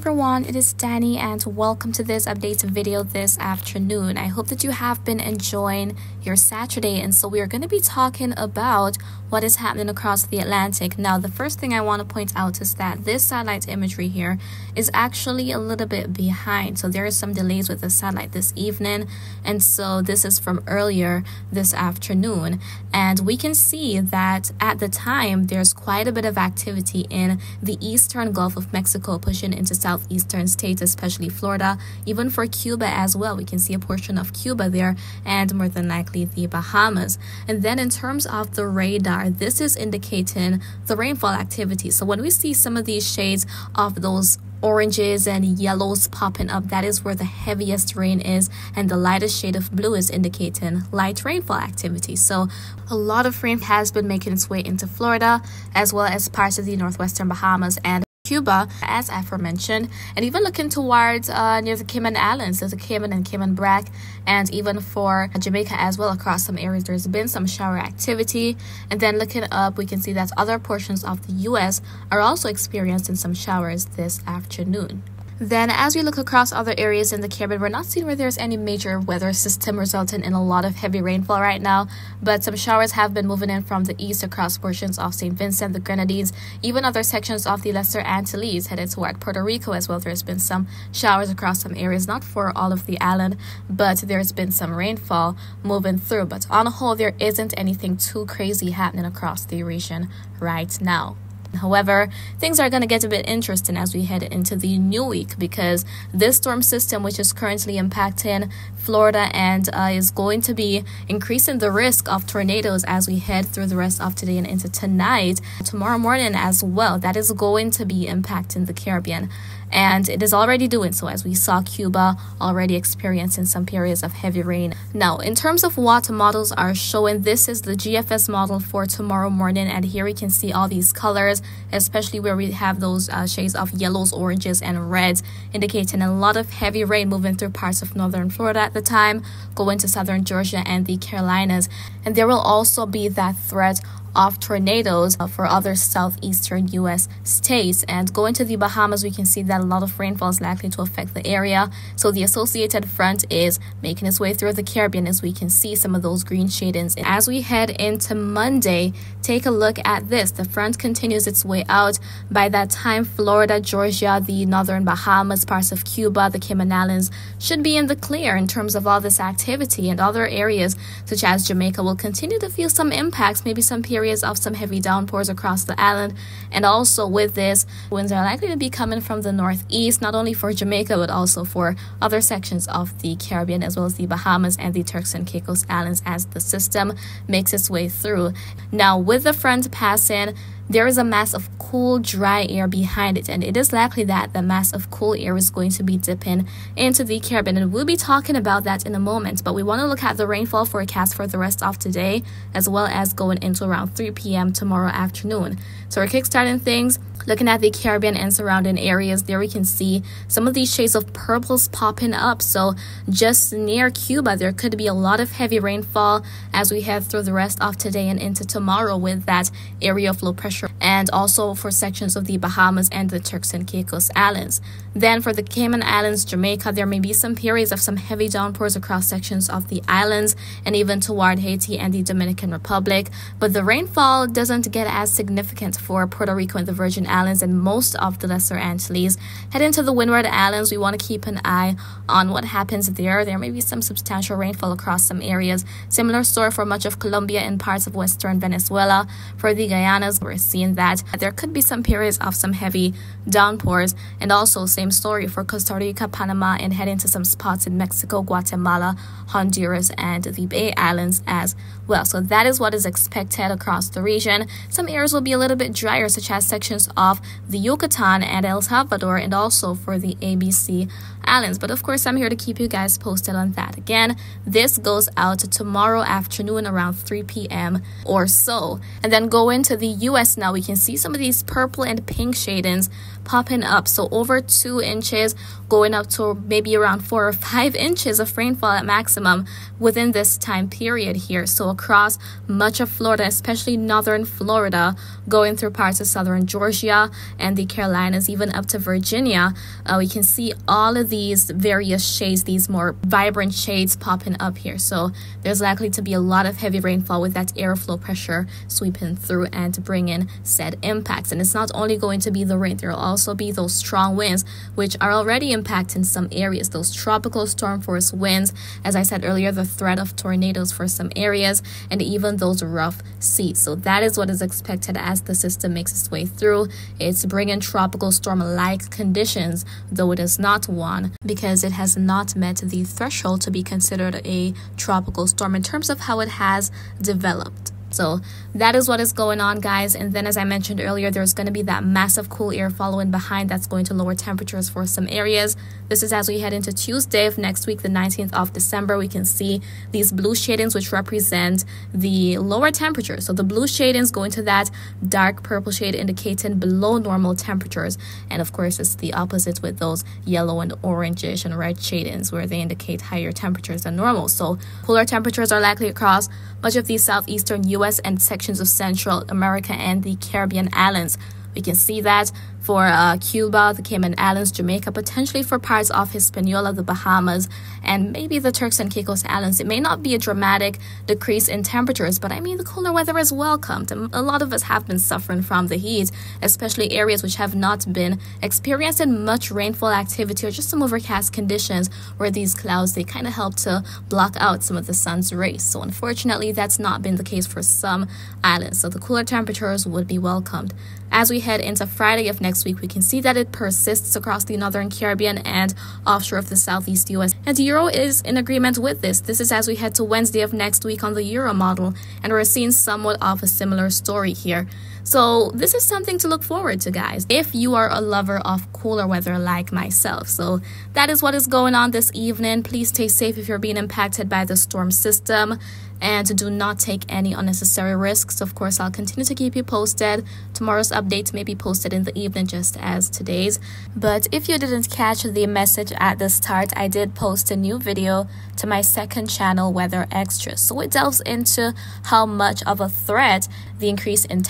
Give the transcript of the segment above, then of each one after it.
everyone, it is Dani'i and welcome to this update video this afternoon. I hope that you have been enjoying your Saturday and so we are going to be talking about what is happening across the Atlantic. Now, the first thing I want to point out is that this satellite imagery here is actually a little bit behind. So there are some delays with the satellite this evening. And so this is from earlier this afternoon. And we can see that at the time, there's quite a bit of activity in the eastern Gulf of Mexico pushing into southeastern states, especially Florida, even for Cuba as well. We can see a portion of Cuba there and more than likely the Bahamas. And then in terms of the radar, this is indicating the rainfall activity. So when we see some of these shades of those oranges and yellows popping up that is where the heaviest rain is and the lightest shade of blue is indicating light rainfall activity so a lot of rain has been making its way into florida as well as parts of the northwestern bahamas and Cuba, as aforementioned, and even looking towards uh, near the Cayman Islands, there's a Cayman and Cayman Brac, and even for Jamaica as well, across some areas, there's been some shower activity. And then looking up, we can see that other portions of the U.S. are also experiencing some showers this afternoon. Then, as we look across other areas in the Caribbean, we're not seeing where there's any major weather system resulting in a lot of heavy rainfall right now, but some showers have been moving in from the east across portions of St. Vincent, the Grenadines, even other sections of the Lesser Antilles headed toward Puerto Rico as well. There's been some showers across some areas, not for all of the island, but there's been some rainfall moving through. But on a whole, there isn't anything too crazy happening across the region right now. However, things are going to get a bit interesting as we head into the new week because this storm system, which is currently impacting Florida and uh, is going to be increasing the risk of tornadoes as we head through the rest of today and into tonight, tomorrow morning as well, that is going to be impacting the Caribbean and it is already doing so as we saw Cuba already experiencing some periods of heavy rain. Now, in terms of what models are showing, this is the GFS model for tomorrow morning, and here we can see all these colors, especially where we have those uh, shades of yellows, oranges, and reds, indicating a lot of heavy rain moving through parts of northern Florida at the time, going to southern Georgia and the Carolinas. And there will also be that threat of tornadoes uh, for other southeastern U.S. states. And going to the Bahamas, we can see that a lot of rainfall is likely to affect the area. So the associated front is making its way through the Caribbean as we can see some of those green shadings. As we head into Monday, take a look at this. The front continues its way out. By that time, Florida, Georgia, the northern Bahamas, parts of Cuba, the Cayman Islands should be in the clear in terms of all this activity and other areas such as Jamaica will continue to feel some impacts, maybe some periods periods of some heavy downpours across the island. And also with this, winds are likely to be coming from the northeast, not only for Jamaica, but also for other sections of the Caribbean, as well as the Bahamas and the Turks and Caicos Islands as the system makes its way through. Now, with the front passing, there is a mass of cool, dry air behind it, and it is likely that the mass of cool air is going to be dipping into the Caribbean. And we'll be talking about that in a moment, but we want to look at the rainfall forecast for the rest of today, as well as going into around 3 p.m. tomorrow afternoon. So we're kickstarting things Looking at the Caribbean and surrounding areas, there we can see some of these shades of purples popping up. So just near Cuba, there could be a lot of heavy rainfall as we head through the rest of today and into tomorrow with that area of low pressure and also for sections of the Bahamas and the Turks and Caicos Islands. Then for the Cayman Islands, Jamaica, there may be some periods of some heavy downpours across sections of the islands and even toward Haiti and the Dominican Republic. But the rainfall doesn't get as significant for Puerto Rico and the Virgin Islands and most of the Lesser Antilles. Heading to the Windward Islands, we want to keep an eye on what happens there. There may be some substantial rainfall across some areas. Similar story for much of Colombia and parts of western Venezuela. For the Guyanas, we're seeing that there could be some periods of some heavy downpours. And also, same story for Costa Rica, Panama, and heading to some spots in Mexico, Guatemala, Honduras, and the Bay Islands as well. So that is what is expected across the region. Some areas will be a little bit drier, such as sections of the Yucatan and El Salvador, and also for the ABC Islands. But of course, I'm here to keep you guys posted on that. Again, this goes out tomorrow afternoon around 3 p.m. or so. And then go into the U.S. now. We can see some of these purple and pink shadings popping up. So over two inches, going up to maybe around four or five inches of rainfall at maximum within this time period here. So across much of Florida, especially northern Florida, going through parts of southern Georgia and the Carolinas, even up to Virginia, uh, we can see all of these various shades, these more vibrant shades popping up here. So there's likely to be a lot of heavy rainfall with that airflow pressure sweeping through and bringing said impacts. And it's not only going to be the rain, there will also be those strong winds, which are already impacting some areas. Those tropical storm force winds, as I said earlier, the threat of tornadoes for some areas, and even those rough seas. So that is what is expected as the system makes its way through. It's bringing tropical storm like conditions, though it is not one, because it has not met the threshold to be considered a tropical storm in terms of how it has developed. So that is what is going on, guys. And then, as I mentioned earlier, there's going to be that massive cool air following behind that's going to lower temperatures for some areas. This is as we head into Tuesday of next week, the 19th of December. We can see these blue shadings, which represent the lower temperatures. So the blue shadings go into that dark purple shade, indicating below normal temperatures. And of course, it's the opposite with those yellow and orangish and red shadings, where they indicate higher temperatures than normal. So cooler temperatures are likely across much of the southeastern U.S. and sections of Central America and the Caribbean islands. We can see that for uh, Cuba, the Cayman Islands, Jamaica, potentially for parts of Hispaniola, the Bahamas, and maybe the Turks and Caicos Islands. It may not be a dramatic decrease in temperatures, but I mean, the cooler weather is welcomed. A lot of us have been suffering from the heat, especially areas which have not been experiencing much rainfall activity or just some overcast conditions where these clouds, they kind of help to block out some of the sun's rays. So unfortunately, that's not been the case for some islands. So the cooler temperatures would be welcomed. As we head into Friday of next week, we can see that it persists across the northern Caribbean and offshore of the southeast US. And the Euro is in agreement with this. This is as we head to Wednesday of next week on the Euro model, and we're seeing somewhat of a similar story here. So, this is something to look forward to, guys, if you are a lover of cooler weather like myself. So, that is what is going on this evening. Please stay safe if you're being impacted by the storm system and do not take any unnecessary risks. Of course, I'll continue to keep you posted. Tomorrow's updates may be posted in the evening just as today's. But if you didn't catch the message at the start, I did post a new video to my second channel, Weather Extra. So it delves into how much of a threat the increase in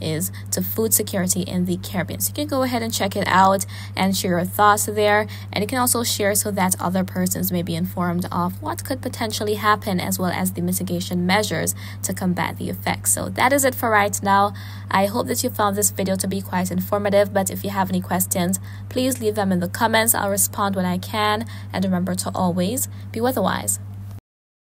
is to food security in the Caribbean. So you can go ahead and check it out and share your thoughts there. And you can also share so that other persons may be informed of what could potentially happen as well as the mitigation measures to combat the effects. So that is it for right now. I hope that you found this video to be quite informative, but if you have any questions, please leave them in the comments. I'll respond when I can. And remember to always be weatherwise.